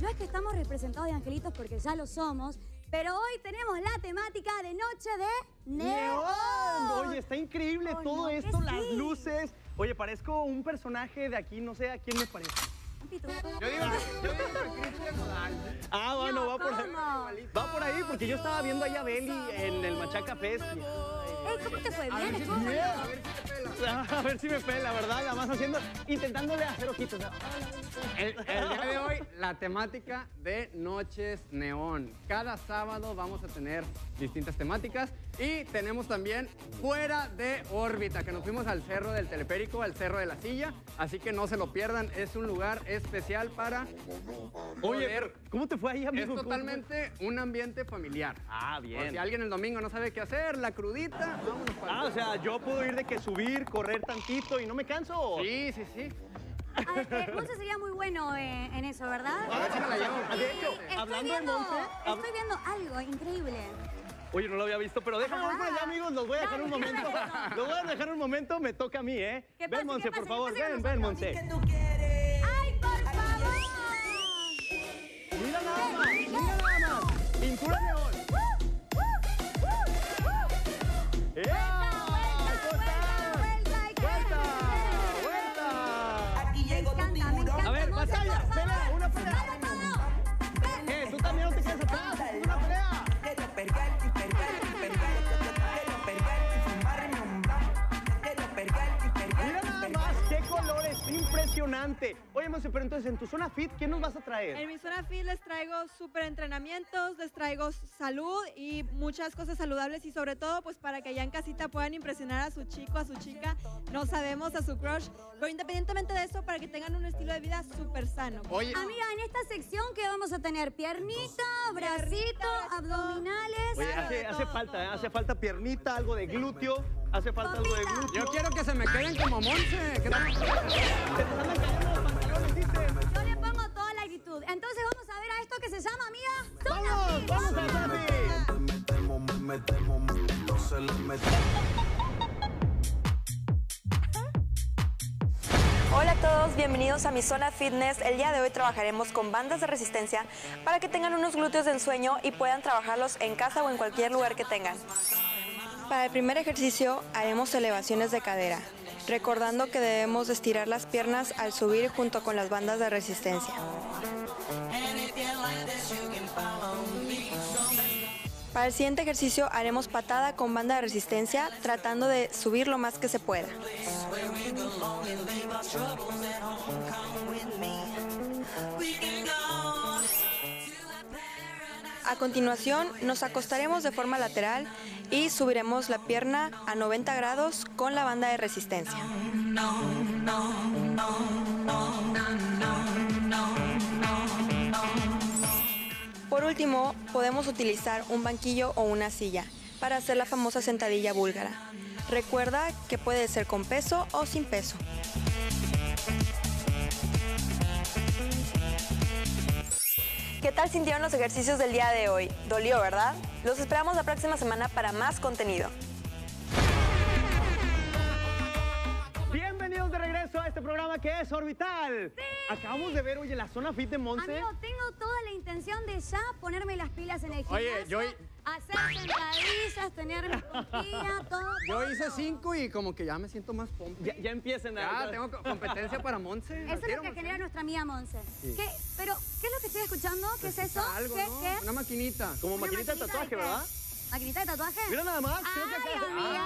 no es que estamos representados de angelitos porque ya lo somos, pero hoy tenemos la temática de Noche de Neón. ¡Neón! Oye, está increíble Oh, todo no, esto, las sí. luces. Oye, parezco un personaje de aquí, no sé a quién me parece. Yo digo, yo digo que Cristian Nodal. Ah, bueno, No, va por ahí. Va por ahí porque yo estaba viendo allá a Beli en el Machaca Fest. y- Ey, ¿cómo te fue? A ver ¿Bien? si ¿Estuvo te bueno? pela, a ver si te pela. A ver si me pela, ¿verdad? Además haciendo, intentándole hacer ojitos. El, el día de hoy, la temática de Noches Neón. Cada sábado vamos a tener distintas temáticas y tenemos también Fuera de órbita, que nos fuimos al Cerro del Telepérico, al Cerro de la Silla, así que no se lo pierdan, es un lugar especial para Oye, poder- ¿cómo te fue ahí, amigo? Es totalmente un ambiente familiar. Ah, Por bien. si alguien el domingo no sabe qué hacer, la crudita, Ah, o sea, yo puedo ir de que subir, correr tantito y no me canso. Sí, sí, sí. A ver, eh, Monse sería muy bueno eh, en eso, ¿verdad? A ver si me la llevo. Ah, de hecho, Estoy hablando de viendo, Monse, hab- estoy viendo algo increíble. Oye, no lo había visto, pero déjame ver allá, amigos. Los voy a dejar un momento. Los voy a dejar un momento. Me toca a mí, ¿eh? ¿Qué ven, Monse, por favor. Ven, ven? Monse. ¡Ay, por favor! Mira nada más, mira nada más. Pintura neón. Yeah! Monse, pero entonces en tu zona fit, ¿qué nos vas a traer? En mi zona fit les traigo súper entrenamientos, les traigo salud y muchas cosas saludables y sobre todo pues para que allá en casita puedan impresionar a su chico, a su chica, no sabemos, a su crush, pero independientemente de eso para que tengan un estilo de vida súper sano. Oye, Amiga, en esta sección que vamos a tener piernita, bracito, bracito. abdominales. Oye, hace, hace falta, ¿eh? todo. hace falta piernita, algo de glúteo, hace falta algo de glúteo. yo quiero que se me queden como Monse. Actitud. Entonces vamos a ver a esto que se llama, amiga. ¡Vamos, vamos a metemos, metemos, le metemos. Hola a todos, bienvenidos a mi zona fitness. El día de hoy trabajaremos con bandas de resistencia para que tengan unos glúteos de ensueño y puedan trabajarlos en casa o en cualquier lugar que tengan. Para el primer ejercicio haremos elevaciones de cadera, recordando que debemos de estirar las piernas al subir junto con las bandas de resistencia. Para el siguiente ejercicio haremos patada con banda de resistencia, tratando de subir lo más que se pueda. A continuación, nos acostaremos de forma lateral y subiremos la pierna a 90 grados con la banda de resistencia. Por último, podemos utilizar un banquillo o una silla para hacer la famosa sentadilla búlgara. Recuerda que puede ser con peso o sin peso. ¿Qué tal sintieron los ejercicios del día de hoy? Dolió, ¿verdad? Los esperamos la próxima semana para más contenido. Este programa que es Orbital. Acabamos de ver, oye, la zona fit de Monse. Amigo, tengo toda la intención de ya ponerme las pilas en el gimnasio. Oye, yo- Hacer sentadillas, tener mi todo. Yo todo. hice cinco y como que ya me siento más pompi. Ya, ya empiecen a... Ya, tengo co- competencia para Monse. Eso es lo que genera nuestra amiga Monse. ¿Qué? Pero, ¿qué es lo que estoy escuchando? ¿Qué es eso? Algo, ¿Qué? ¿no? ¿Qué? Una maquinita. Como ¿Una maquinita de maquinita tatuaje? ¿verdad? ¿Maquinita de tatuaje? Mira nada más, creo que Ay, acá- amiga,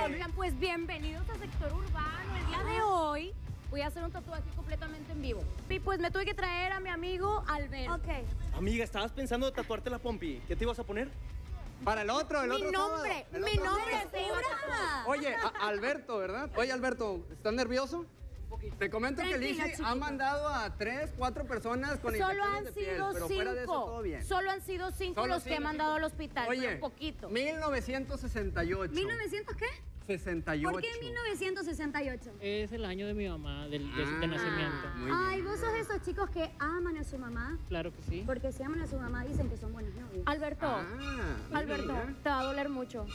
Ah, Oigan, pues bienvenidos a Sector Urbano. El día de hoy voy a hacer un tatuaje completamente en vivo. Y pues me tuve que traer a mi amigo Alberto. Ok. Amiga, ¿estabas pensando de tatuarte la pompi? ¿Qué te ibas a poner? Para el otro, el Mi otro nombre, sábado. El mi otro nombre sábado. se iba a tatuar. Oye, a- Alberto, ¿verdad? Oye, Alberto, ¿estás nervioso? Te comento que chiquito. ha mandado a tres, cuatro personas con Solo han de piel, sido pero fuera de eso todo cinco. bien. Solo han sido cinco Solo los que he cinco. mandado al hospital. Oye, pero poquito. 1968. ¿1900 qué? 68. ¿Por qué 1968? Es el año de mi mamá, del, de, de Ah, nacimiento. muy Ay, vos sos de esos chicos que aman a su mamá. Claro que sí. Porque si aman a su mamá dicen que son buenos novios. Alberto, Ah, Alberto, bien. te va a doler mucho.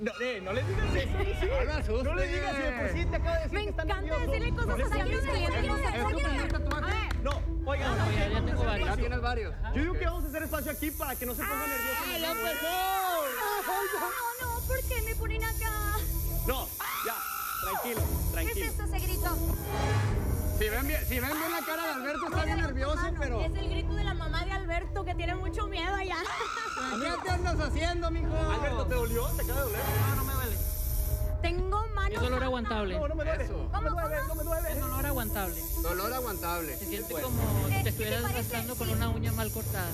No, eh, no le digas eso. No. No le digas, si de por sí te acaba de decir Me que encanta nervioso. decirle cosas No a mis digas. clientes. ¿Es tu primer tatuaje? A ver, No, Oigan, No, ya- ya tengo varios. Ya tienes varios. Yo digo que vamos a hacer espacio aquí para que no se pongan nerviosos. ¡Ay, ya empezó! No, no, ¿por qué me ponen acá? No, ya, tranquilo, ¿Qué es tranquilo. esto, ese grito? Si ven bien, si ven bien la cara de Alberto, está bien nervioso, pero... Es el grito de la mamá de Alberto que tiene mucho miedo allá. ¿Qué te andas haciendo, mijo? Alberto, ¿te dolió? ¿Te acaba de doler? No, no me duele. Tengo manos. Es dolor aguantable. No, no me duele. Eso. No me duele, no me Es duele. dolor aguantable. Dolor aguantable. Se siente como Eh, si ¿qué te te estuvieras parece? rascando con una uña mal cortada.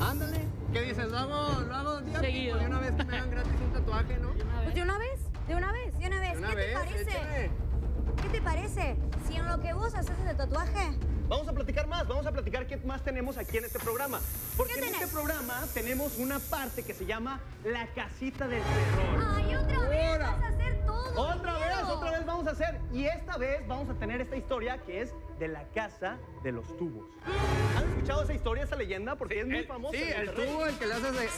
Ándale. ¿Qué dices? ¿Lo hago, lo hago día Seguido. De una vez que me hagan gratis un tatuaje, ¿no? Pues de una vez, de una vez, de una vez. De una ¿Qué te parece? ¿Qué te parece? Si en lo que vos haces el tatuaje, Vamos a platicar más, vamos a platicar qué más tenemos aquí en este programa. Porque ¿Qué en este programa tenemos una parte que se llama La Casita del Terror. ¡ay, otra vez Ahora. vas a hacer todo! Otra vez, miedo! otra vez vamos a hacer. Y esta vez vamos a tener esta historia que es de la casa de los tubos. ¿Han escuchado esa historia, esa leyenda? Porque es muy El- famosa. Sí, el tubo, el que le haces de... eh,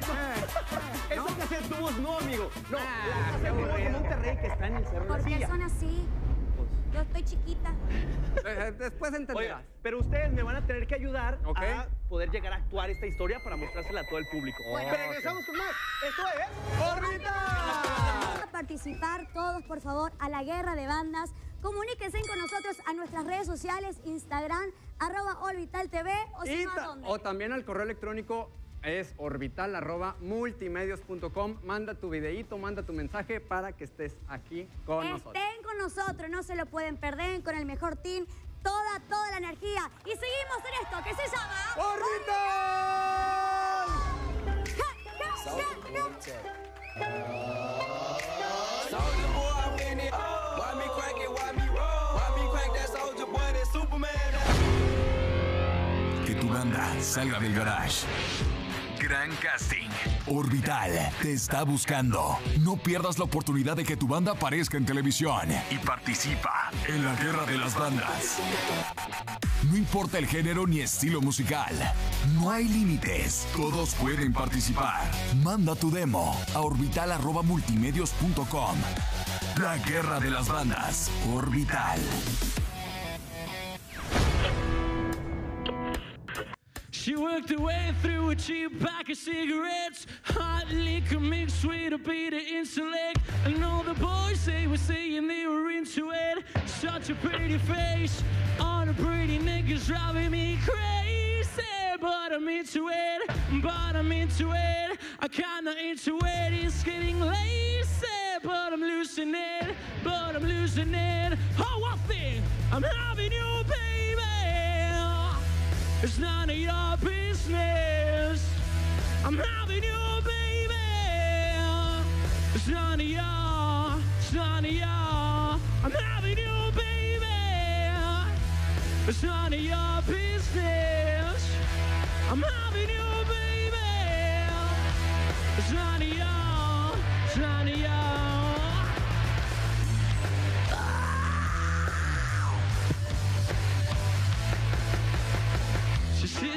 Eso. eh. Esa casa de tubos no, amigo. No, Ah, la casa de. Monterrey que está en el Cerro de la ¿Por qué son así? Yo estoy chiquita. Eh, Después entenderás. Oiga, pero ustedes me van a tener que ayudar a poder llegar a actuar esta historia para mostrársela a todo el público. Bueno. pero regresamos con más. Esto es ¡Orbita! A participar todos, por favor, a la guerra de bandas. Comuníquense con nosotros a nuestras redes sociales, Instagram, arroba Orbital TV, o si Y no, ¿a ta- dónde? o también al correo electrónico es orbital arroba multimedios.com. Manda tu videíto, manda tu mensaje para que estés aquí con nosotros. Estén con nosotros, no se lo pueden perder, con el mejor team, toda, toda la energía. Y seguimos en esto que se llama... ¡Orbital! Que tu banda salga del garage. Gran casting. Orbital te está buscando. No pierdas la oportunidad de que tu banda aparezca en televisión y participa en la guerra de las bandas. No importa el género ni estilo musical. No hay límites. Todos pueden participar. Manda tu demo a orbital.multimedios.com. La guerra de las bandas. Orbital. She worked her way through a cheap pack of cigarettes, hot liquor mixed with a bit of intellect. And all the boys they were saying they were into it. Such a pretty face on a pretty nigga's driving me crazy. But I'm into it, but I'm into it. I kinda into it, it's getting lazy. But I'm losing it, but I'm losing it. Oh, one thing, I'm having you, baby. It's none of your business. I'm having you, baby. It's none of your, it's none of your. I'm having you, baby. It's none of your business. I'm having you, baby. It's none of your,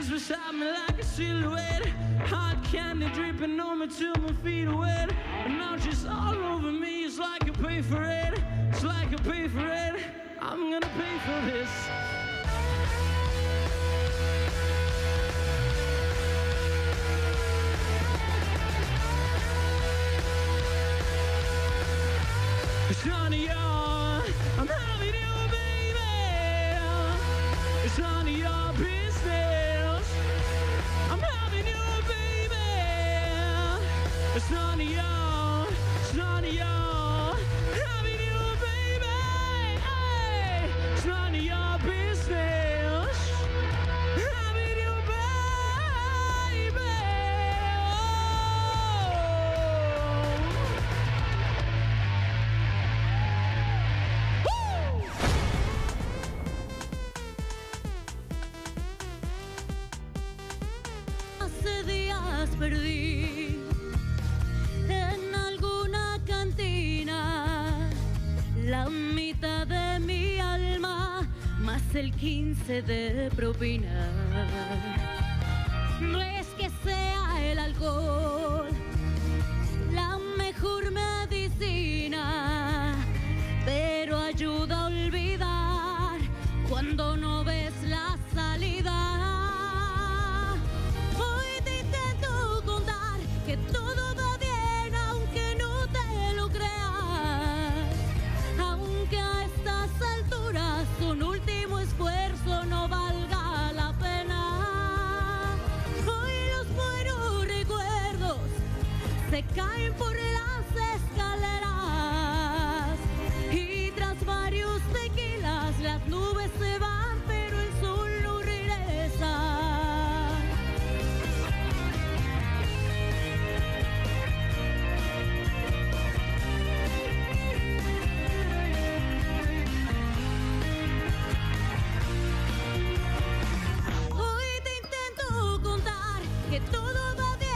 Sits beside me like a silhouette. Hot candy dripping on me till my feet are wet. And now she's all over me. It's like I pay for it. It's like I pay for it. I'm gonna pay for this. It's none of your, I'm having you, baby. It's none of your It's 15 de propina. above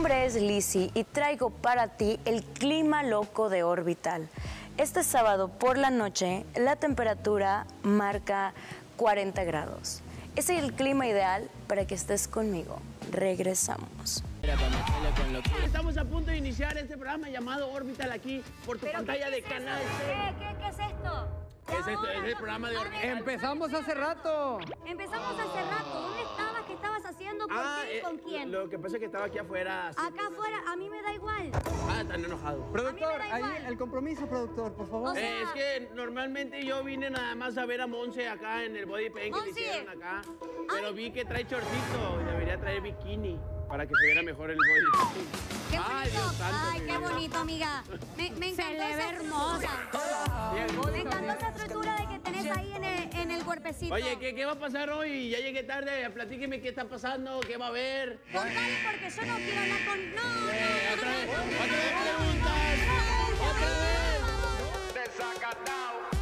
nombre es Lizzy y traigo para ti el clima loco de Orbital. Este sábado por la noche la temperatura marca 40 grados. Es el clima ideal para que estés conmigo. Regresamos. Estamos a punto de iniciar este programa llamado Orbital aquí por tu pantalla de Canal ¿Qué, qué, qué es esto? ¿Qué es esto? Es el programa de. Empezamos hace rato. Empezamos hace rato. ¿Dónde estabas? ¿Qué estabas haciendo? ¿Por Ah, qué? eh, ¿Con quién? Lo que pasa es que estaba aquí afuera. así. Acá afuera, a mí me da igual. Ah, tan enojado. Productor, da ahí igual. el compromiso, productor, por favor. O sea- Eh, es que normalmente yo vine nada más a ver a Monse acá en el body paint que le Monse. hicieron acá. Pero vi que trae chorcito y debería traer bikini para que se viera mejor el body paint. Qué Ay, bonito. Dios santo, Ay, qué bonito, amiga. Me, me encantó le ve hermosa. Me encantó esa estructura de que tenés ahí en el, en el cuerpecito. Oye, ¿qué, ¿qué va a pasar hoy? Ya llegué tarde, platíqueme qué está pasando, qué va a haber. Contame porque yo no quiero hablar con... No, no, Eh, no, otra vez, otra vez preguntas. Otra no, vez. Desacatado.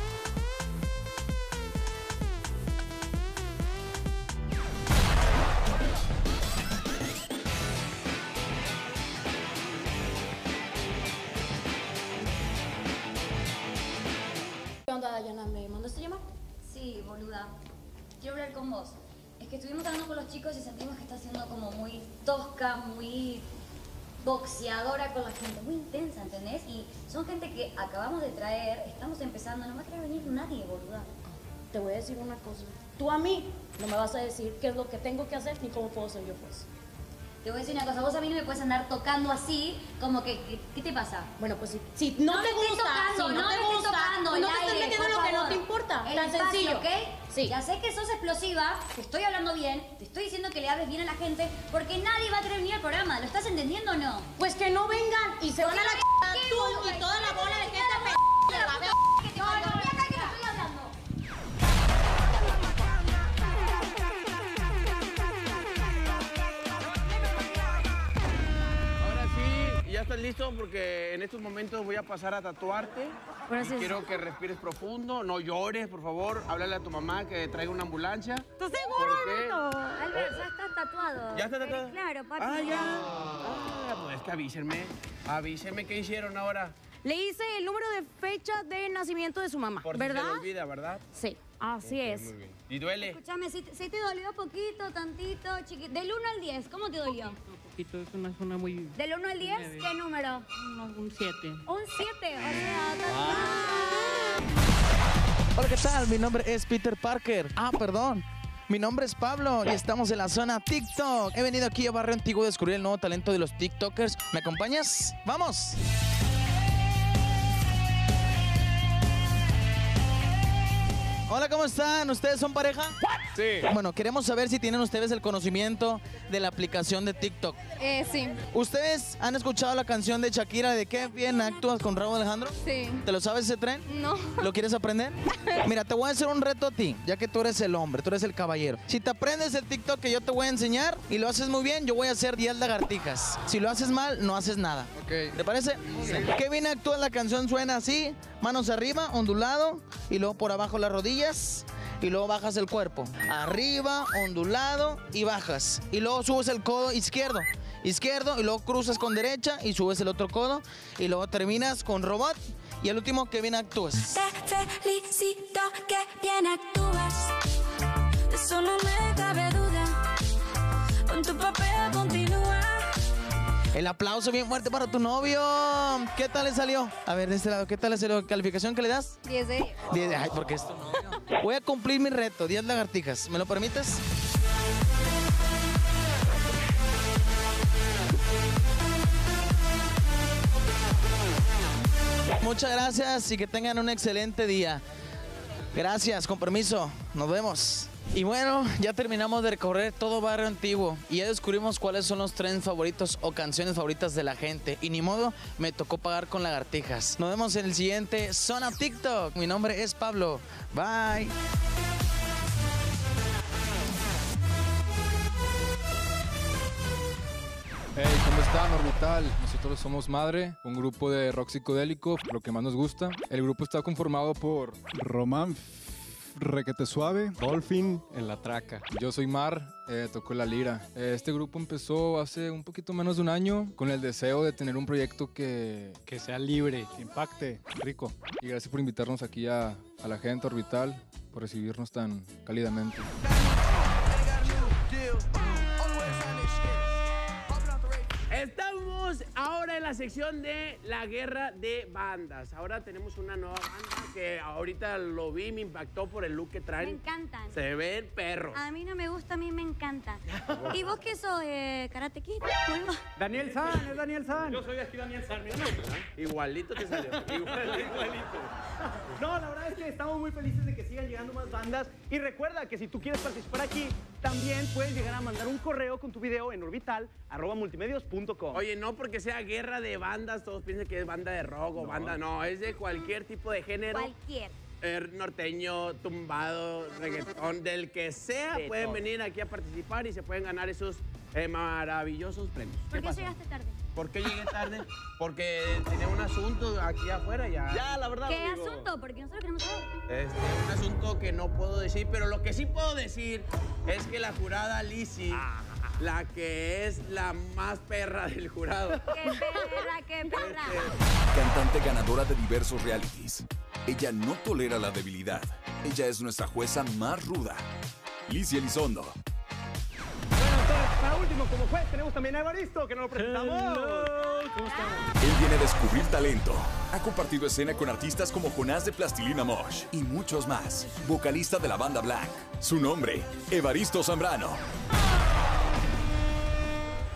¿Qué onda, Dayana? ¿Me mandaste llamar? Sí, boluda. Quiero hablar con vos. Es que estuvimos hablando con los chicos y sentimos que está siendo como muy tosca, muy boxeadora con la gente, muy intensa, ¿entendés? Y son gente que acabamos de traer, estamos empezando, no va a querer venir nadie, boluda. Te voy a decir una cosa. Tú a mí no me vas a decir qué es lo que tengo que hacer ni cómo puedo ser yo, pues. Te voy a decir una cosa, vos a mí no me puedes andar tocando así, como que, ¿qué, qué te pasa? Bueno, pues si, si no, No te me gusta, tocando, si no no, me te estés gusta, tocando pues no te estás aire, metiendo lo que no te importa. El tan espacio, sencillo. ¿ok? Sí. Ya sé que sos explosiva, te estoy hablando bien, te estoy diciendo que le hables bien a la gente, porque nadie va a querer venir al programa, ¿lo estás entendiendo o no? Pues que no vengan y se ¿Por van a la c***, ¿Qué, tú y listo porque en estos momentos voy a pasar a tatuarte. Gracias. Y quiero que respires profundo, no llores, por favor. Háblale a tu mamá que traiga una ambulancia. ¿Estás seguro. Alberto? Albert, ya está tatuado. ¿Ya está Eh, tatuado? Claro, papi. Ah, ya. Ah, pues que avísenme. Avísenme qué hicieron ahora. Le hice el número de fecha de nacimiento de su mamá, Por si se ¿verdad? le olvida, ¿verdad? Sí, así es. Muy bien. ¿Y duele? Escúchame, si, si te dolió poquito, tantito, chiquito. Del 1 al 10, ¿cómo te dolió? Un poquito, es una zona muy... Del 1 al 10, Nueve. ¿qué número? Un 7. Un 7, o sea, Hola, ¿qué tal? Mi nombre es Peter Parker. Ah, perdón. Mi nombre es Pablo y estamos en la zona TikTok. He venido aquí a Barrio Antiguo a descubrir el nuevo talento de los TikTokers. ¿Me acompañas? ¡Vamos! Hola, ¿cómo están? ¿Ustedes son pareja? Sí. Bueno, queremos saber si tienen ustedes el conocimiento de la aplicación de TikTok. Eh, sí. ¿Ustedes han escuchado la canción de Shakira de qué bien actúas con Raúl Alejandro? Sí. ¿Te lo sabes ese tren? No. ¿Lo quieres aprender? Mira, te voy a hacer un reto a ti, ya que tú eres el hombre, tú eres el caballero. Si te aprendes el TikTok que yo te voy a enseñar y lo haces muy bien, yo voy a hacer 10 lagartijas. Si lo haces mal, no haces nada. ¿Te parece? Qué bien actúa la canción, suena así, manos arriba, ondulado, y luego por abajo las Y luego bajas el cuerpo. Arriba, ondulado y bajas. Y luego subes el codo izquierdo. Izquierdo y luego cruzas con derecha y subes el otro codo. Y luego terminas con robot. Y el último que bien actúas. Te felicito que bien actúas. Eso no me cabe duda. Con tu papel. El aplauso bien fuerte para tu novio. ¿Qué tal le salió? A ver, de este lado, ¿qué tal le salió? ¿Calificación que le das? 10 de 10. Ay, porque es tu novio. Voy a cumplir mi reto, 10 lagartijas. ¿Me lo permites? Muchas gracias y que tengan un excelente día. Gracias, con permiso. Nos vemos. Y bueno, ya terminamos de recorrer todo barrio antiguo y ya descubrimos cuáles son los trends favoritos o canciones favoritas de la gente. Y ni modo, me tocó pagar con lagartijas. Nos vemos en el siguiente Zona TikTok. Mi nombre es Pablo. Bye. Hey, ¿cómo están, Orbital? Nosotros somos Madre, un grupo de rock psicodélico, lo que más nos gusta. El grupo está conformado por Román Requete Suave, Dolphin en la traca. Yo soy Mar, eh, toco la lira. Eh, Este grupo empezó hace un poquito menos de un año con el deseo de tener un proyecto que, que sea libre, que impacte, rico. Y gracias por invitarnos aquí a, a la gente Orbital, por recibirnos tan cálidamente. Estamos ahora en la sección de la guerra de bandas. Ahora tenemos una nueva banda que ahorita lo vi, me impactó por el look que Me traen. encantan. Se ven perros. A mí no me gusta, a mí me encanta. ¿Y vos qué sos, eh, Karate Kid? Daniel San, es Daniel San. Yo soy aquí Daniel San, mira. Igualito te salió. Igualito, igualito. No, la verdad es que estamos muy felices de que sigan llegando más bandas. Y recuerda que si tú quieres participar aquí, también puedes llegar a mandar un correo con tu video en orbital.multimedios.com. Oye, no porque sea guerra de bandas, todos piensan que es banda de rock o banda, no, es de cualquier tipo de género. Cualquier. eh, norteño, tumbado, reggaetón, del que sea, De pueden todo. venir aquí a participar y se pueden ganar esos eh, maravillosos premios. ¿Por qué llegaste tarde? ¿Por qué llegué tarde? Porque tenía un asunto aquí afuera ya. Ya, la verdad. ¿Qué amigo. asunto? Porque nosotros queremos saber. Este, un asunto que no puedo decir, pero lo que sí puedo decir es que la jurada Lizzy, la que es la más perra del jurado. ¡Qué perra, qué perra! Cantante ganadora de diversos realities. Ella no tolera la debilidad. Ella es nuestra jueza más ruda. Lizzie Elizondo. Entonces, para último, como juez, tenemos también a Evaristo, que nos lo presentamos. ¿Cómo estamos? Él viene a descubrir talento. Ha compartido escena con artistas como Jonás de Plastilina Mosh y muchos más. Vocalista de la banda Black. Su nombre, Evaristo Zambrano.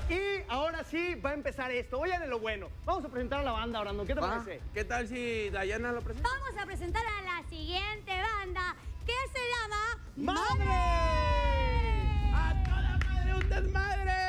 Y ahora sí va a empezar esto. Oye, de lo bueno. Vamos a presentar a la banda, Brandon. ¿Qué te Va, parece? ¿Qué tal si Dayana lo presenta? Vamos a presentar a la siguiente banda que se llama ¡Madre! ¡A toda madre. un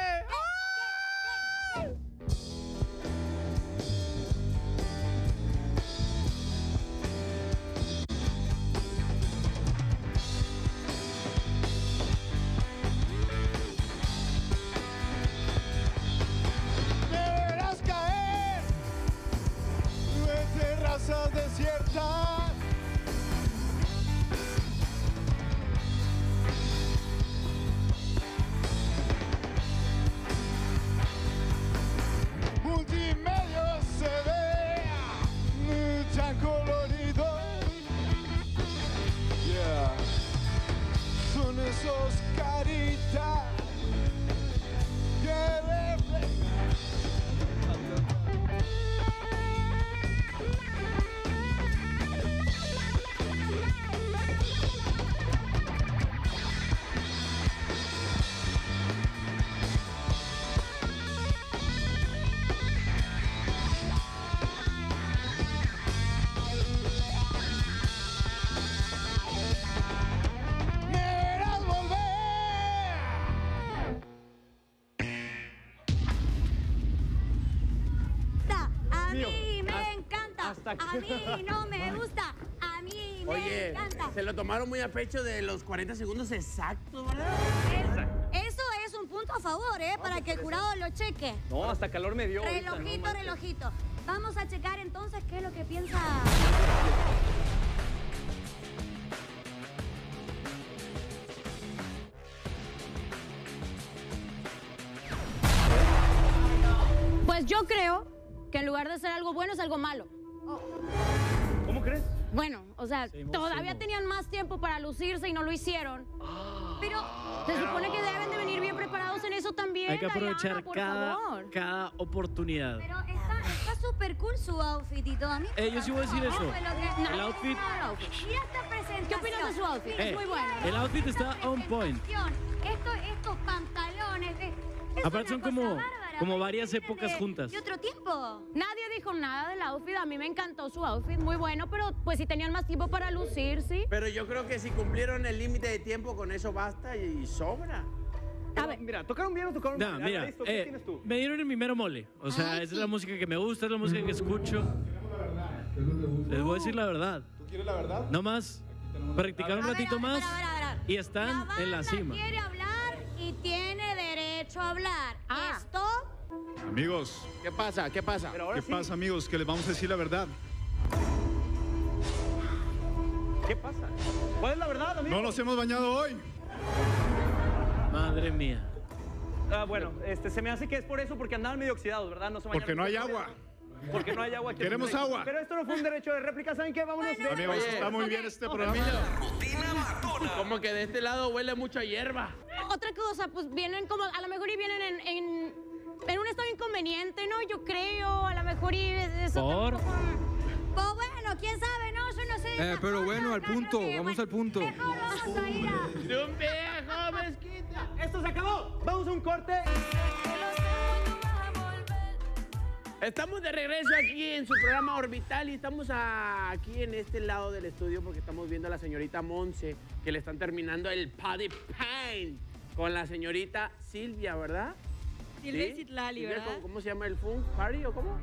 mí me Hasta- encanta. hasta A mí no me gusta. A mí me Oye, encanta. se lo tomaron muy a pecho de los 40 segundos exactos, ¿verdad? Eso es un punto a favor, ¿eh? Para que el jurado lo cheque. No, hasta calor me dio. no Relojito, relojito. Vamos a checar entonces qué es lo que piensa. Pues yo creo que en lugar de ser algo bueno es algo malo. ¿Cómo crees? Bueno, o sea, Seguimos, todavía seguimos. tenían más tiempo para lucirse y no lo hicieron. Pero se supone que deben de venir bien preparados en eso también. Hay que aprovechar por cada, favor. cada oportunidad. Pero está está súper cool su outfit y todo. A mí Eh, yo sí voy a decir eso. que- El outfit- Mira esta presentación. ¿Qué opinas de su outfit? Eh, Es muy bueno. el outfit está on point. Esto, estos pantalones. eh, es Aparte son como, bárbara. Como varias épocas juntas. ¿Y otro tiempo? Nadie dijo nada del outfit. A mí me encantó su outfit, muy bueno, pero pues si tenían más tiempo para lucir, ¿sí? Pero yo creo que si cumplieron el límite de tiempo, con eso basta y sobra. A ver. Mira, ¿tocaron bien o tocaron No, mal? mira, Listo, ¿qué eh, tienes tú? me dieron en mi mero mole. O sea, esa es la música que me gusta, es la música que escucho. Les voy a decir la verdad. ¿Tú quieres la verdad? No más, practicar un ratito más y están en la cima. Quiere hablar y tiene derecho a hablar. Ah. Esto Amigos, ¿Qué pasa? ¿Qué pasa? ¿qué pasa, amigos? Que les vamos a decir la verdad. ¿Qué pasa? ¿Cuál es la verdad, amigo? No nos hemos bañado hoy. Madre mía. Ah, bueno, este, se me hace que es por eso, porque andaban medio oxidados, ¿verdad? No se bañaron. Porque no hay agua. Porque no hay agua. aquí. Queremos agua. Pero esto no fue un derecho de réplica, ¿saben qué? Vámonos. de- Amigos, Oye, está muy bien este programa. Como que de este lado huele mucho a hierba. Otra cosa, pues vienen como, a lo mejor y vienen en, en, en un estado inconveniente, ¿no? Yo creo, a lo mejor y eso Por. Pues bueno, quién sabe, no, yo no sé. Eh, esas pero cosas, bueno, al acá punto, que, vamos bueno, al punto. Mejor vamos a ir a... De un viejo mezquita. Esto se acabó. Vamos a un corte. Estamos de regreso aquí en su programa Orbital y estamos a- aquí en este lado del estudio porque estamos viendo a la señorita Monse que le están terminando el Paddy Paint con la señorita Silvia, ¿verdad? Silvia ¿Sí? Citlali, ¿verdad? ¿cómo, cómo se llama el Funk Party o cómo?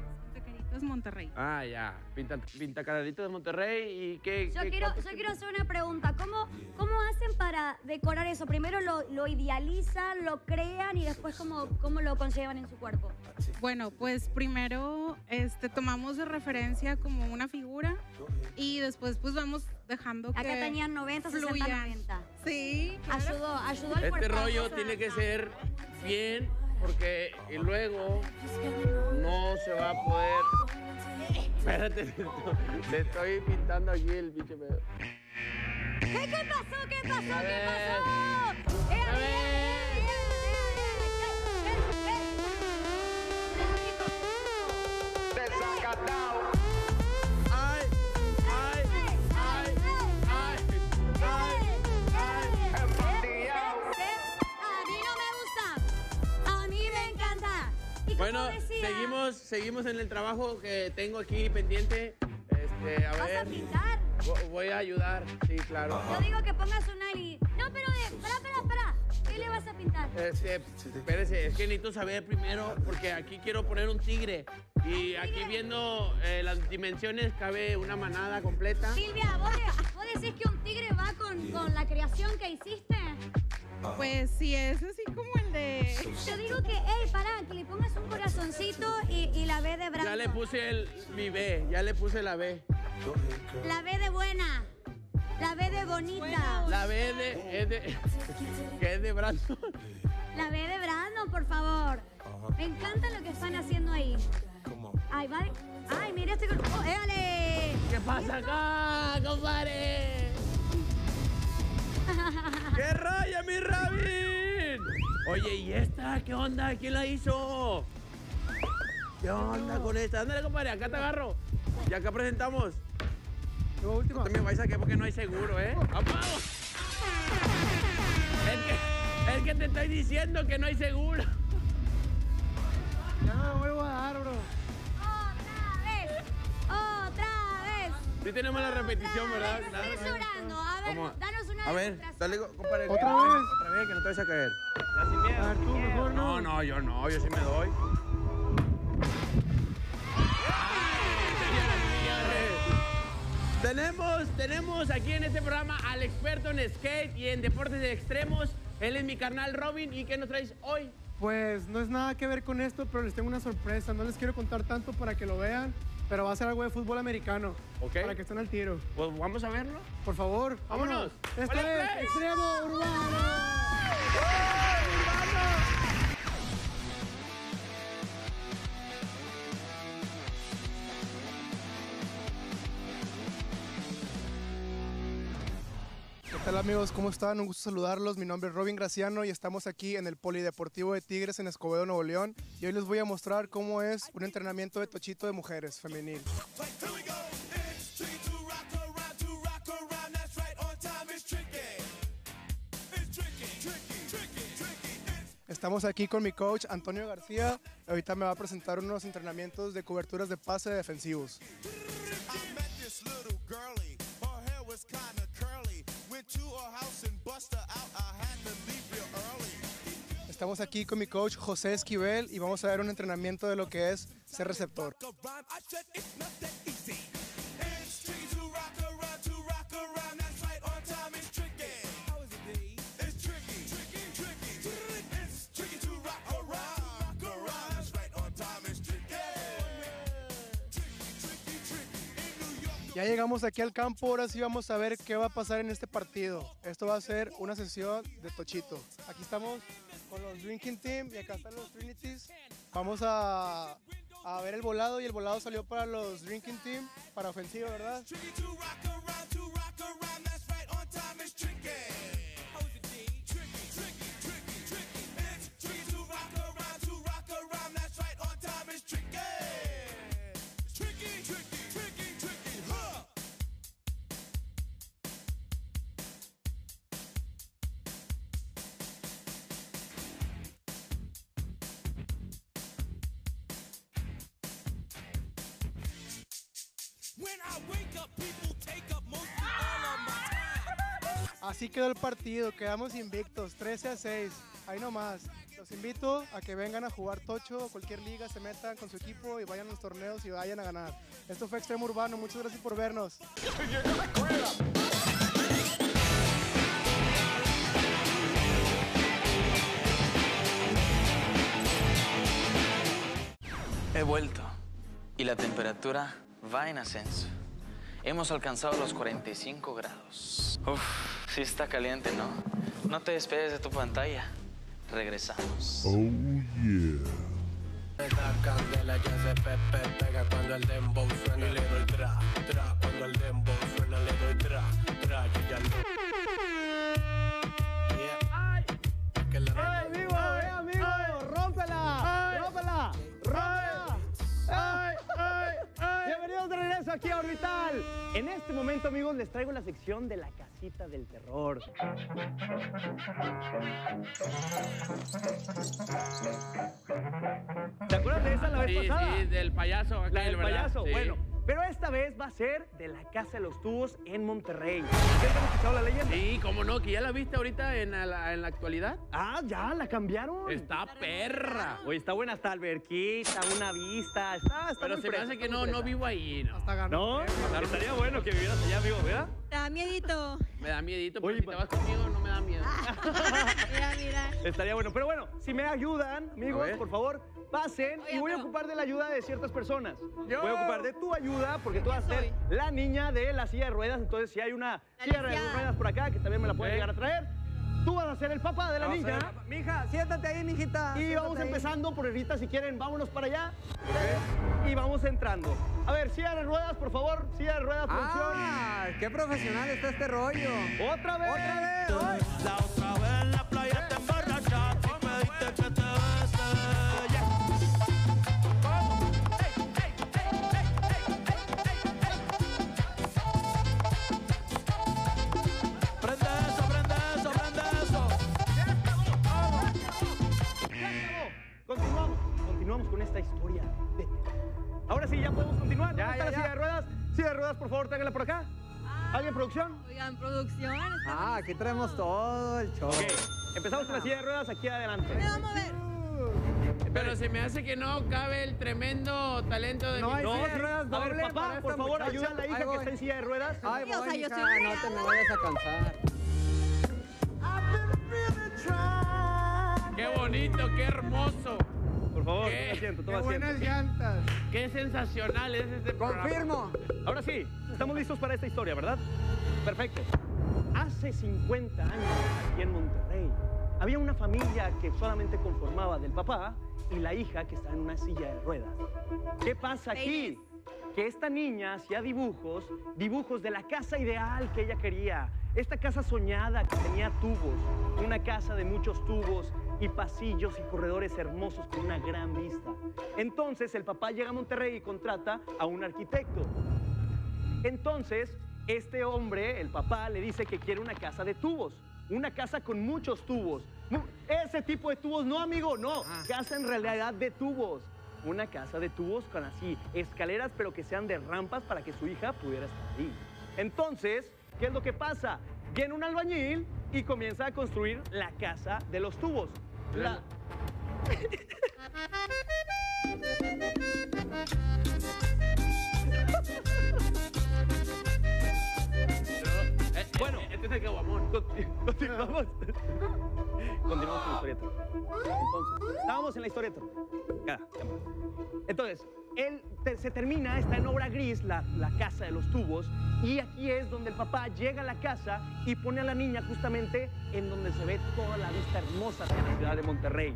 Pecaritos Monterrey. Ah, ya. Pinta, pintacaraditos de Monterrey y qué. Yo qué- quiero, yo quiero hacer una pregunta. ¿Cómo, ¿Cómo hacen para decorar eso? Primero lo, lo idealizan, lo crean y después cómo, cómo lo conllevan en su cuerpo. Bueno, pues primero este, tomamos de referencia como una figura y después pues vamos dejando que Acá tenían 90, 60, fluyan. 90. Sí, claro. Ayudó, ayudó al Este cuerpo. rollo tiene que ser bien porque y luego no se va a poder. Espérate, le estoy- pintando aquí el bicho. ¿Qué, ¿Qué pasó? ¿Qué pasó? ¿Qué ver. pasó? Bueno, seguimos, seguimos en el trabajo que tengo aquí pendiente. Este, a ¿Vas a ver. pintar? vo- Voy a ayudar, sí, claro. Yo digo que pongas una y... No, pero de... Pará, pará, pará. ¿Qué le vas a pintar? Este, espérese, es que necesito saber primero, porque aquí quiero poner un tigre. Y aquí viendo eh, las dimensiones cabe una manada completa. Silvia, ¿vos, de- vos decís que un tigre va con, con la creación que hiciste? Pues sí, es así como el de... Yo digo que, hey, pará, que le pongas un corazoncito y, y la B de Brando. Ya le puse el, mi B, ya le puse la B. La B de buena. La B de bonita. La B de, es de, que es de brazo. La B de Brandon, por favor. Me encanta lo que están haciendo ahí. Ay, vale. Ay, mira este grupo. ¡Oh, ¡Éale! ¿Qué pasa acá, compadre? ¡Qué raya, mi Rabin! Oye, ¿y esta? ¿Qué onda? ¿Quién la hizo? ¿Qué onda con esta? Ándale, compadre, acá te agarro. Y acá presentamos. Me vais a quedar porque no hay seguro, ¿eh? ¡Vamos! Es que, es que te estoy diciendo que no hay seguro. Ya me vuelvo a dar, bro. Sí tenemos la repetición, ¿verdad? Estoy llorando. A ver, ¿Cómo? danos una A ver, dale, compadre. ¿Otra vez? Otra vez, que no te vayas a caer. Ya sin miedo. A ver, tú mejor No, no. no, yo no, yo sí me doy. Tenemos, tenemos aquí en este programa al experto en skate y en deportes extremos. Él es mi carnal Robin. ¿Y qué nos traes hoy? Pues no es nada que ver con esto, pero les tengo una sorpresa. No les quiero contar tanto para que lo vean, pero va a ser algo de fútbol americano. Ok. Para que estén al tiro. Pues vamos a verlo. Por favor, Vámonos. vámonos. Esto ¡Vale, es play! Extremo Urbano. ¿Qué tal amigos? ¿Cómo están? Un gusto saludarlos. Mi nombre es Robin Graciano y estamos aquí en el Polideportivo de Tigres en Escobedo, Nuevo León. Y hoy les voy a mostrar cómo es un entrenamiento de tochito de mujeres femenil. Estamos aquí con mi coach Antonio García. Ahorita me va a presentar unos entrenamientos de coberturas de pase defensivos. To her house and bust her out. I had to leave real early. Estamos aquí con mi coach José Esquivel y vamos a ver un entrenamiento de lo que es ser receptor. Rhyme, I said it's not that easy. Ya llegamos aquí al campo, ahora sí vamos a ver qué va a pasar en este partido. Esto va a ser una sesión de Tochito. Aquí estamos con los Drinking Team y acá están los Trinities. Vamos a, a ver el volado y el volado salió para los Drinking Team, para ofensiva, ¿verdad? Así quedó el partido, quedamos invictos, 13 a 6. Ahí nomás. Los invito a que vengan a jugar tocho, cualquier liga, se metan con su equipo y vayan a los torneos y vayan a ganar. Esto fue Extremo Urbano, muchas gracias por vernos. He vuelto y la temperatura va en ascenso. Hemos alcanzado los 45 grados. Uf, sí está caliente, ¿no? No te despegues de tu pantalla. Regresamos. Oh yeah. La candela ya se pepe pega cuando el dembow suena y le doy tra, tra. Cuando el dembow suena le doy tra, tra. Yo ya Bienvenidos de regreso aquí a Orbital. En este momento, amigos, les traigo la sección de la casita del terror. ¿Te acuerdas de esa la vez Sí, pasada? sí, del payaso. La aquel, del payaso, Sí. bueno. Pero esta vez va a ser de la Casa de los Tubos en Monterrey. ¿Ustedes han escuchado la leyenda? Sí, cómo no, que ya la viste ahorita en la, en la actualidad. Ah, ya, la cambiaron. Está perra. Oye, está buena, está alberquita, una vista, está, está Pero muy se me hace que no, no vivo ahí, ¿no? No, estaría bueno que vivieras allá, amigo, ¿verdad? Te da miedito. Me da miedito, pero Oye, si te vas conmigo no me da miedo. Mira, mira. Estaría bueno. Pero bueno, si me ayudan, amigos, por favor, pasen y voy a ocupar de la ayuda de ciertas personas. Voy a ocupar de tu ayuda porque tú vas a ser la niña de la silla de ruedas. Entonces, si hay una silla de ruedas por acá, que también me la puedes Ok. llegar a traer, tú vas a ser el papá de la niña. Mija, siéntate ahí, mijita. Y vamos ahí. empezando por ahorita, si quieren, vámonos para allá. Y vamos entrando. A ver, silla de ruedas, por favor. Silla de ruedas, producción. Ah, qué profesional está este rollo. ¡Otra vez! ¡Otra vez! ¡Ay! La otra vez esta historia de terror. Ahora sí, ya podemos continuar. Ya, ¿Dónde ya, está la ya. silla de ruedas? Silla de ruedas, por favor, tráigala por acá. ¿Alguien, producción? Oigan, producción. está Ah, aquí traemos todo el show. Ok, empezamos con la silla de ruedas aquí adelante. Me vamos a ver. Pero se me hace que no cabe el tremendo talento de No mi hay No, silla de ruedas A ver, papá, por favor, ayuda a la hija que voy. está en silla de ruedas. Ay, Sí, o voy, sea, yo no te me vayas a cansar. Qué bonito, qué hermoso. Favor, ¿Qué? toma asiento, toma ¡Qué buenas llantas! Qué sensacional es este programa. Confirmo. Ahora sí, estamos listos para esta historia, ¿verdad? Perfecto. Hace 50 años, aquí en Monterrey, había una familia que solamente conformaba del papá y la hija que está en una silla de ruedas. ¿Qué pasa aquí? Que esta niña hacía dibujos, dibujos de la casa ideal que ella quería. Esta casa soñada que tenía tubos, una casa de muchos tubos y pasillos y corredores hermosos con una gran vista. Entonces el papá llega a Monterrey y contrata a un arquitecto. Entonces, este hombre, el papá, le dice que quiere una casa de tubos. una casa con muchos tubos. Ese tipo de tubos, no amigo, no, casa en realidad de tubos. Una casa de tubos con así, escaleras pero que sean de rampas para que su hija pudiera estar ahí. Entonces, ¿qué es lo que pasa? Viene un albañil y comienza a construir la casa de los tubos. La- Es el caguamón. Continuamos. Continuamos con la historieta. Entonces, estábamos en la historieta. Entonces, él te- se termina, está en obra gris la, la casa de los tubos y aquí es donde el papá llega a la casa y pone a la niña justamente en donde se ve toda la vista hermosa de la ciudad de Monterrey.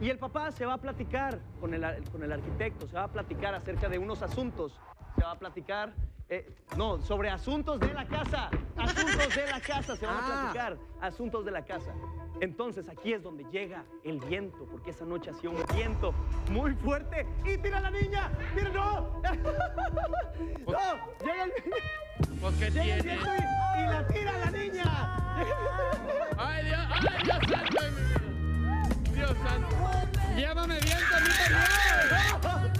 Y el papá se va a platicar con el, con el arquitecto, se va a platicar acerca de unos asuntos, se va a platicar, eh, no, sobre asuntos de la casa, asuntos de la casa, se van a Ah. platicar, asuntos de la casa. Entonces aquí es donde llega el viento, porque esa noche hacía un viento muy fuerte y tira a la niña, tira, no, no, llega el, Pues, ¿qué llega el tiene? viento y, y la tira a la niña. ¡Ay, Dios, ay, Dios santo! mi! ¡Dios santo! ¡Llévame viento a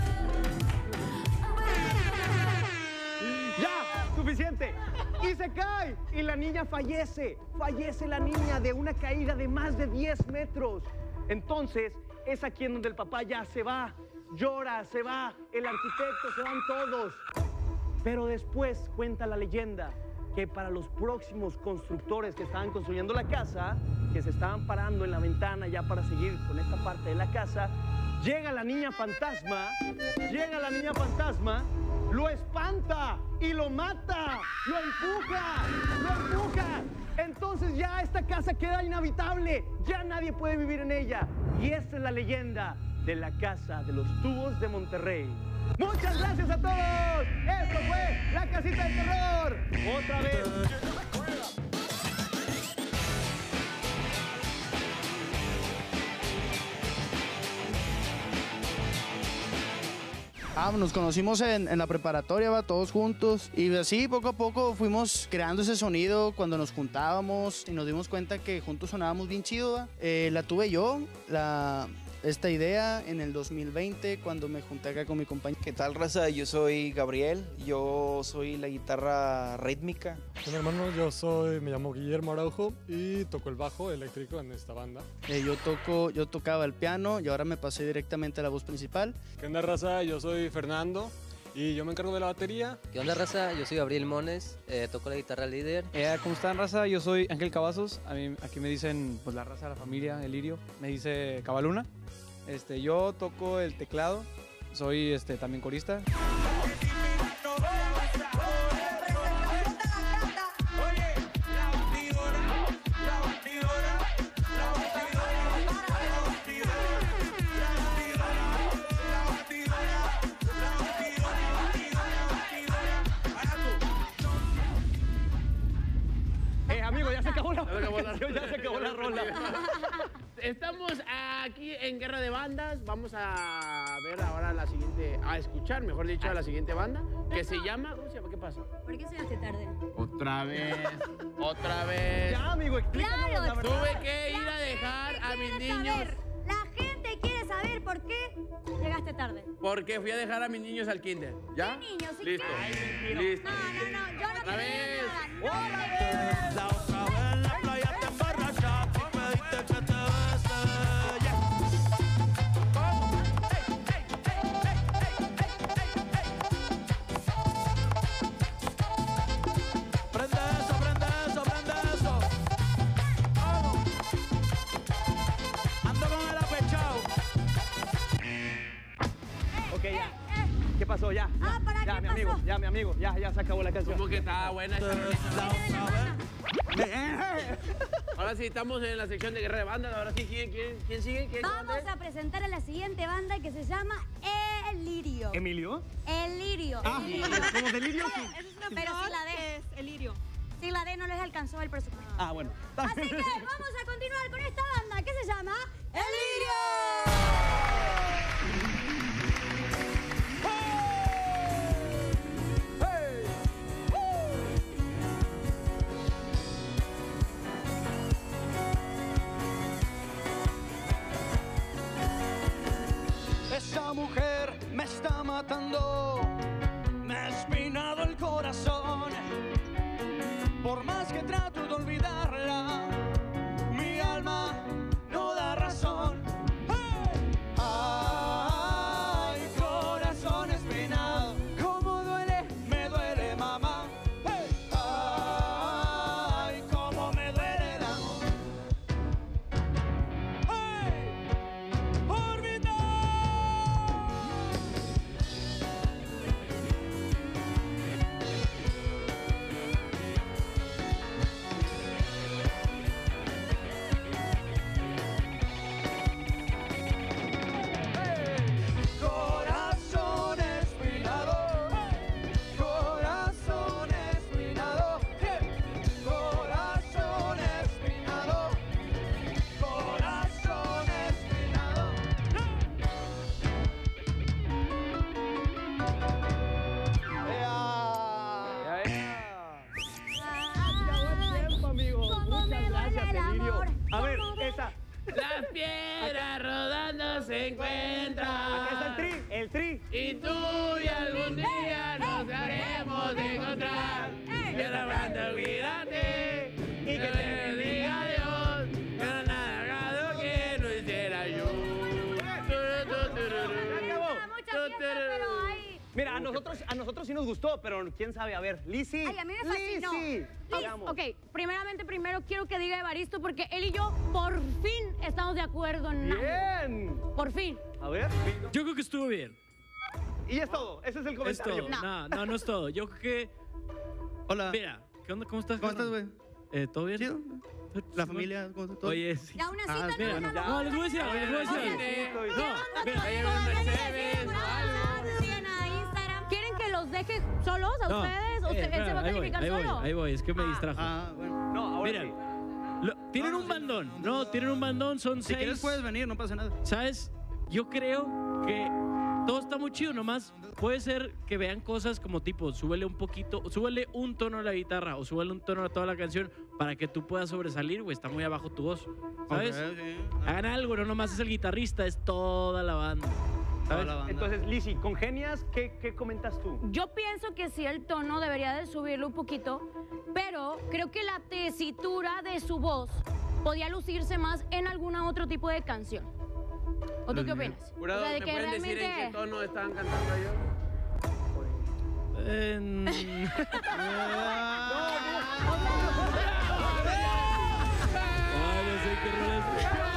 Y se cae. Y la niña fallece. Fallece la niña de una caída de más de 10 metros. Entonces, es aquí en donde el papá ya se va. Llora, se va. El arquitecto, se van todos. Pero después cuenta la leyenda que para los próximos constructores que estaban construyendo la casa, que se estaban parando en la ventana ya para seguir con esta parte de la casa, llega la niña fantasma, llega la niña fantasma, lo espanta y lo mata, lo empuja, lo empuja. Entonces ya esta casa queda inhabitable, ya nadie puede vivir en ella. Y esta es la leyenda de la casa de los tubos de Monterrey. Muchas gracias a todos. Esto fue la casita del terror. Otra vez. Ah, nos conocimos en, la preparatoria, todos juntos. Y así, poco a poco, fuimos creando ese sonido cuando nos juntábamos y nos dimos cuenta que juntos sonábamos bien chido. Eh, la tuve yo, la, esta idea en el 2020 cuando me junté acá con mi compañero. ¿Qué tal, raza? Yo soy Gabriel, yo soy la guitarra rítmica. Hola hermano, yo soy, me llamo Guillermo Araujo y toco el bajo eléctrico en esta banda. Eh, yo, toco, yo tocaba el piano y ahora me pasé directamente a la voz principal. ¿Qué onda raza? Yo soy Fernando y yo me encargo de la batería. ¿Qué onda, raza? Yo soy Gabriel Mones, eh, toco la guitarra líder. Eh, ¿Cómo están, raza? Yo soy Ángel Cavazos. A mí, aquí me dicen pues, la raza de la familia, el lirio. Me dice Cabaluna. Este, yo toco el teclado. Soy este, también corista. Escuchar, mejor dicho, a la siguiente banda, que se llama, ¿cómo se llama? ¿Qué pasa? ¿Por qué llegaste tarde? Otra vez, otra vez. Ya, amigo, explícanos Claro, la verdad. Tuve que ir a dejar a mis niños. saber, la gente quiere saber por qué llegaste tarde. Porque fui a dejar a mis niños al kinder. ¿Ya? ¿Qué niños? ¿Y Listo. qué? Listo. No, no, no, yo no vez. nada. ¡Otra vez! La otra vez ya, mi amigo. Ya, ya se acabó la canción. ¿Cómo que está buena esta Ahora sí, estamos en la sección de Guerra de Bandas. Ahora sí, ¿quién, quién, quién sigue? ¿Quién Vamos a presentar a la siguiente banda que se llama El Lirio. ¿Emilio? El Lirio. Ah, El Lirio. como delirio, sí. Es una Pero sin la D. es el lirio. Sin la D no les alcanzó el presupuesto. Ah, bueno. Así que vamos a continuar con esta banda que se llama El mujer me está matando. Lirio. encuentra. Acá está el tri, el tri. Y tú nos gustó, pero quién sabe, a ver, Lizzy. Ay, a mí me fascinó. Lizzy. Liz, ok, primeramente, primero quiero que diga Evaristo porque él y yo por fin estamos de acuerdo en algo. Bien. Por fin. A ver. Yo creo que estuvo bien. Y es todo, ese es el Es comentario. todo. No, no, no es todo. Yo creo que. Hola. Mira, ¿qué onda? ¿Cómo estás? ¿Cómo estás, güey? Eh, ¿Todo bien? Chido. La familia, ¿cómo está todo? Oye, sí. Ya una Ah, cita Mira, no, no, no, no, les voy a decir algo, les voy a decir. No, mira, los deje solos a No. ustedes? ¿O Eh, se- él se va a espera, ahí voy, calificar ahí voy, solo? ahí voy, es que me distrajo. Ah, bueno. No, ahora Miren, sí. lo- tienen un bandón, no, tienen un bandón, son Si seis. quieres puedes venir, no pasa nada. ¿Sabes? Yo creo que todo está muy chido, nomás puede ser que vean cosas como tipo, súbele un poquito, súbele un tono a la guitarra o súbele un tono a toda la canción para que tú puedas sobresalir, güey, está muy abajo tu voz, ¿sabes? Ok, sí. Hagan algo, no nomás es el guitarrista, es toda la banda. Entonces, Lizzy, ¿congenias? ¿Qué, ¿Qué comentas tú? Yo pienso que sí, el tono debería de subirlo un poquito, pero creo que la tesitura de su voz podía lucirse más en algún otro tipo de canción. ¿O tú qué opinas? Jurado, o sea, de ¿me que pueden decir en qué realmente... tono estaban cantando ellos? En- Ay, no sé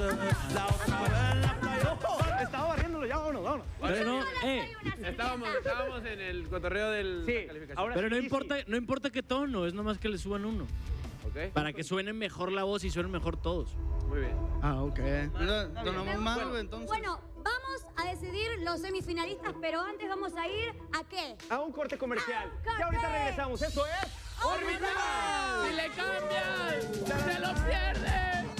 Eh, La otra eh, Estábamos, estábamos en el cotorreo de Sí, la calificación. ahora pero sí, no importa, no importa qué tono, es nomás que le suban uno. ¿Ok? Para que suene mejor la voz y suenen mejor todos. Muy bien. Ah, ok. Más, entonces. Bueno, vamos a decidir los semifinalistas, pero antes vamos a ir a qué? A un corte comercial. ¡A un Y ahorita regresamos. Eso es. ¡Orbital! ¡Si le cambias! ¡Se lo pierdes!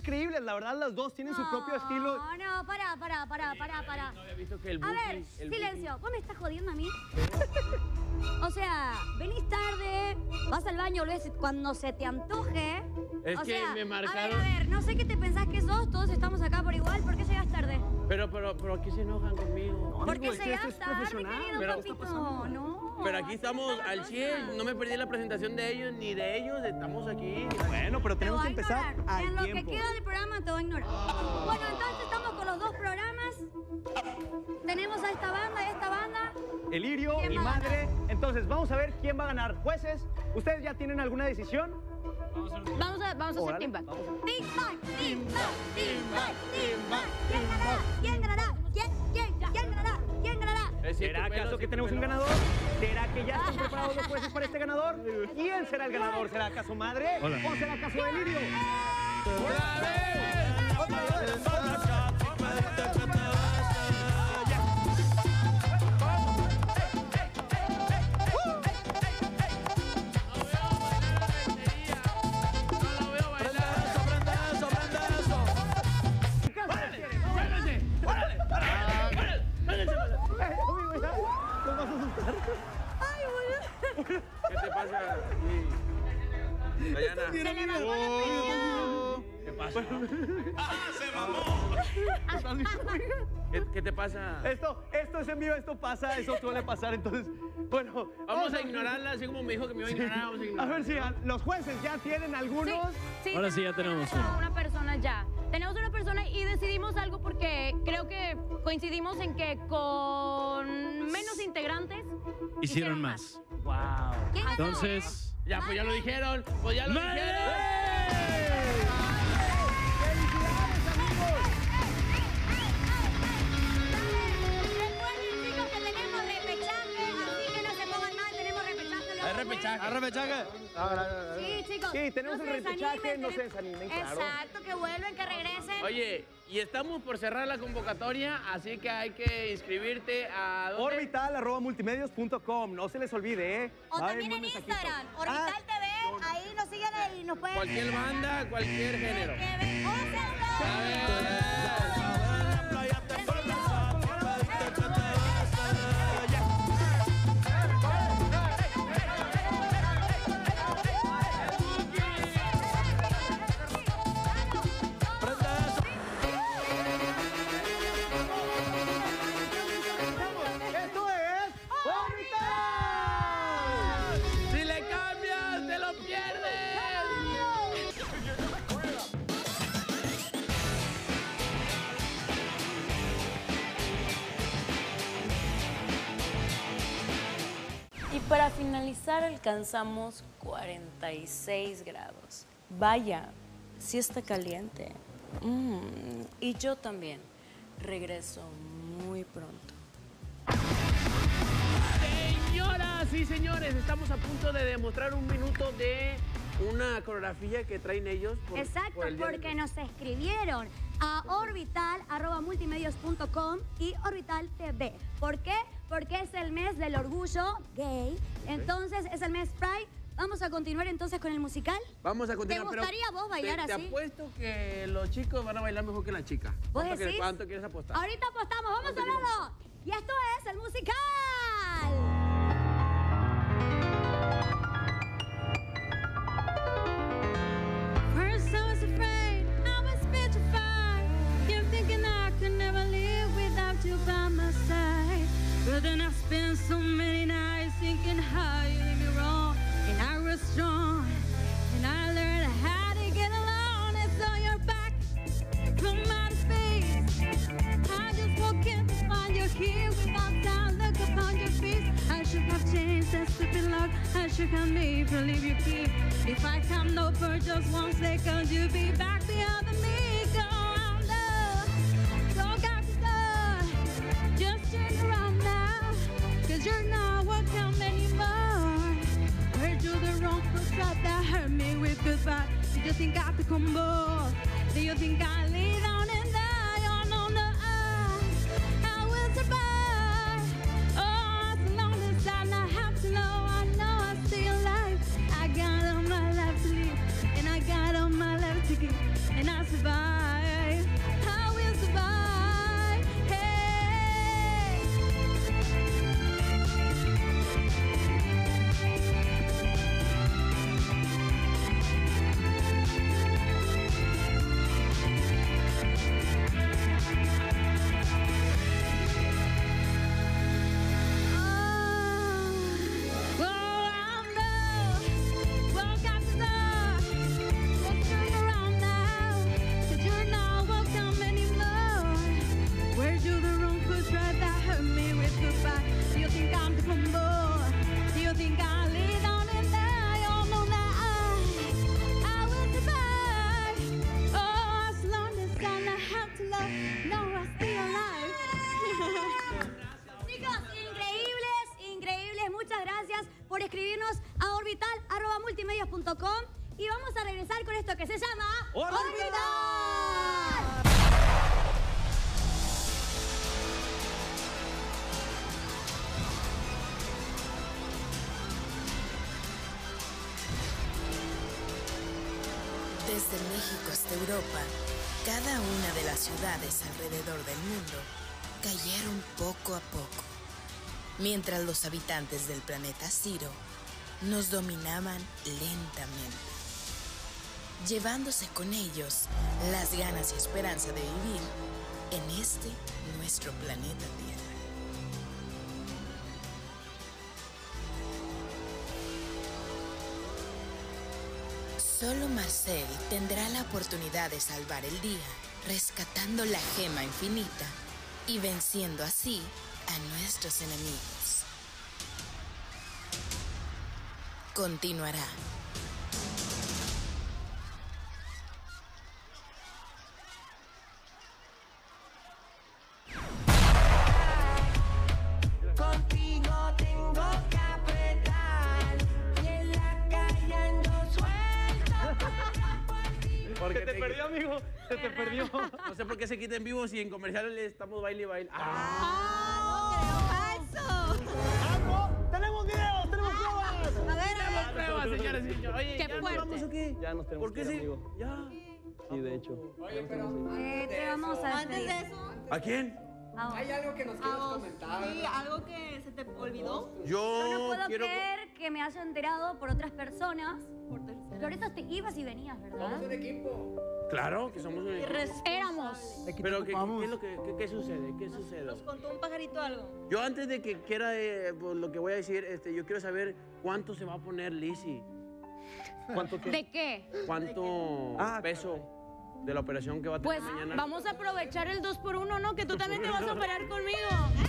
Increíbles. La verdad, las dos tienen su propio estilo. No, no, pará, pará, pará, pará, pará. No había visto que el A Buki- ver, el silencio. ¿Vos me estás jodiendo a mí? O sea, venís tarde, vas al baño, volvés cuando se te antoje. Es o que sea, me A ver, marcaron- a ver, no sé qué te pensás que sos, todos estamos acá por igual, ¿por qué llegas tarde? Pero, pero, pero aquí se enojan conmigo. ¿Por qué llegas tarde, querido Pero- papito? No. Pero aquí estamos al 100. No me perdí la presentación de ellos ni de ellos. Estamos aquí. Bueno, pero Te tenemos que empezar En lo tiempo. que queda del programa te voy a ignorar. Bueno, entonces estamos con los dos programas. Tenemos a esta banda y a esta banda. Elirio ¿Quién y Madre. Entonces, vamos a ver quién va a ganar. Jueces, ¿ustedes ya tienen alguna decisión? Vamos a, vamos a hacer team back. Team Back, Team Back, Team Back, Team Back. ¿Quién ganará? ¿Quién ganará? ¿Quién, quién, quién ganará? ¿Será acaso que tenemos un ganador? ¿Será que ya están preparados los jueces para este ganador? ¿Quién será el ganador? ¿Será acaso Madre? Hola. ¿O será acaso Elirio? No pasa? Sí. Dayana. Se levantó la presión. ¿Qué pasa? ¡Se mamó! ¿Qué, qué te pasa? Esto, esto es en vivo, esto pasa, eso suele pasar. Entonces, bueno. Vamos a ignorarla, así como me dijo que me iba a ignorar, vamos a A ignorar. ver si a- los jueces ya tienen algunos. Sí, Ahora sí ya tenemos uno. Una persona ya. Tenemos una persona y decidimos algo porque creo que coincidimos en que con menos integrantes Hicieron más. Wow. Entonces, Ya, pues ya lo dijeron, pues ya lo dijeron. Repechaje. ¿Hay repechaje? repechaje? Sí, chicos. Sí, tenemos no el repechaje, no se desanimen, claro. Exacto, que vuelven, que regresen. Oye, y estamos por cerrar la convocatoria, así que hay que inscribirte a... ¿dónde? Orbital arroba multimedios.com, no se les olvide, ¿eh? O también en. Instagram, Orbital TV, ahí nos siguen y nos pueden... Cualquier banda, cualquier género. ¡Esto para finalizar alcanzamos 46 grados. Vaya, sí está caliente. Mm, y yo también. Regreso muy pronto. Señoras y señores, estamos a punto de demostrar un minuto de una coreografía que traen ellos. por- Exacto, por el día de porque nos escribieron a orbital.multimedios.com y Orbital TV. ¿Por qué? Porque es el mes del orgullo gay. Entonces, es el mes Pride. Vamos a continuar entonces con el musical. Vamos a continuar. ¿Te pero gustaría vos bailar te, así? Te apuesto que los chicos van a bailar mejor que la chica. ¿Vos ¿Cuánto, decís? quieres- cuánto quieres apostar? Ahorita apostamos, vamos a verlo. Y esto es el musical. First I was afraid, I was petrified. Kept thinking I could never live without you by my side. But then I spent so many nights thinking how you did me wrong. And I was strong. And I learned how to get along. And so you're back from outer space. I just woke in to find you here without sound. Look upon your face. I should have changed that stupid lock. I should have made believe you keep. If I come no for just one second, you'll be back behind me. Go on, love. Go the door. Just turn around think I could come back. Do you think I Desde México hasta Europa, cada una de las ciudades alrededor del mundo cayeron poco a poco, mientras los habitantes del planeta Ciro nos dominaban lentamente, llevándose con ellos las ganas y esperanza de vivir en este nuestro planeta Tierra. Solo Marcel tendrá la oportunidad de salvar el día, rescatando la gema infinita y venciendo así a nuestros enemigos. Continuará. Se quita en vivo si en comerciales estamos baile y baile. ¡Ah, no! ¡Tenemos videos! ¡Tenemos pruebas! A ver, Tenemos pruebas, señores y señores. Oye, Qué ¿ya nos fuerte. vamos o qué? Ya nos tenemos ¿Por qué que ir, sí? amigo. Ya. Sí, de hecho. Oye, pero Eh, te vamos a Antes de eso, ¿A quién? Vamos. ¿Hay algo que nos quieras a comentar? sí, algo que se te olvidó. Yo Yo no puedo quiero. creer que me haya enterado por otras personas. Que ahorita te ibas y venías, ¿verdad? Somos un equipo. Claro, que somos un equipo. Éramos. Pero, ¿qué, qué, es lo que, qué, qué sucede? ¿Qué sucede? Nos contó un pajarito algo. Yo antes de que quiera eh, pues, lo que voy a decir, este, yo quiero saber cuánto se va a poner Lizzy. ¿Cuánto qué? ¿De qué? ¿Cuánto Ah, peso de la operación que va a tener Pues mañana? vamos a aprovechar el 2 por 1 ¿no? Que tú también te vas a operar conmigo.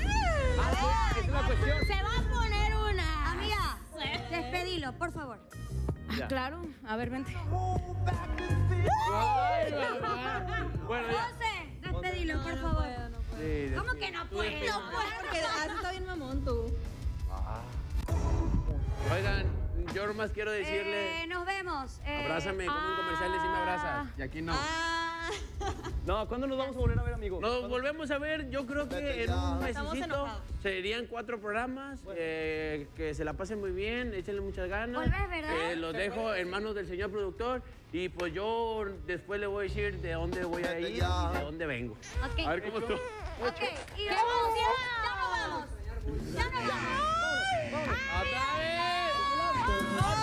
Esa es la cuestión. Se va a poner una. Amiga, despedilo, por favor. Ah, Claro, a ver, vente. Ay, mamá. bueno, ya. José, despedilo, por favor. Sí, ¿Cómo que no puede? No, pues, porque has está bien mamón tú. Oigan, yo nomás quiero decirle, Eh, nos vemos. Eh, abrázame, como en comerciales sí me abrazas. Y aquí no. Ah, No, ¿cuándo nos vamos a volver a ver, amigo? Nos volvemos a ver, yo creo que en un mesecito serían cuatro programas, eh, que se la pasen muy bien, échenle muchas ganas. Volvés, ¿verdad? Eh, los dejo en manos del señor productor y pues yo después le voy a decir de dónde voy a ir y de dónde vengo. Ok. A ver cómo estuvo. Ok, y vamos, ya nos vamos. Ya nos vamos. ¡Otra vez!